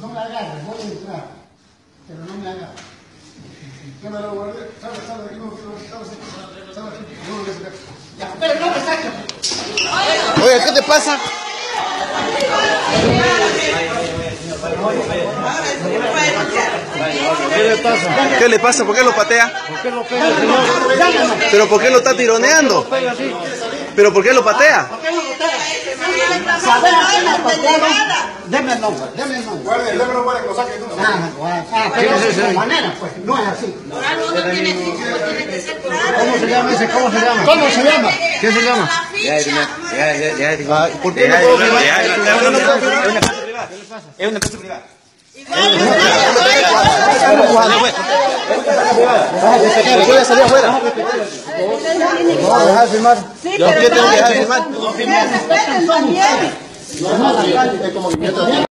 No me agarres, voy a entrar. Pero no me agarres. Ya me lo guardé. Sale, sale de aquí, no, no, sale, sale, sale aquí. No lo voy a sacar. Ya, pero no me saques. Oye, ¿qué te pasa? ¿Qué le pasa? ¿Qué le pasa? ¿Por qué lo patea? ¿Por qué lo pega, señor? ¿Pero por qué lo está tironeando? ¿Pero por qué lo patea? ¿Sabes a quién? Deme el nombre, deme el nombre. Guarde, el no guarde que lo saque tú. Ah, ah, ah, pero de manera, pues, no es así. Uno tiene título, tiene que ser claro. ¿Cómo se llama ese? ¿Cómo se llama? ¿Cómo se llama? ¿Qué se llama? Ah, ¿Por qué no puedo firmar? Es una cosa privada. Voy a salir afuera. No, deja de firmar. Sí, Yo pero tengo que dejar de firmar. respeten también. No, que